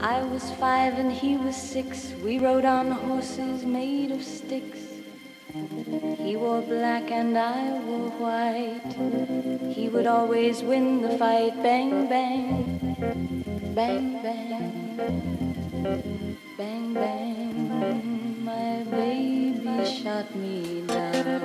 I was five and he was six. We rode on horses made of sticks. He wore black and I wore white. He would always win the fight. Bang, bang, bang, bang, bang, bang. My baby shot me down.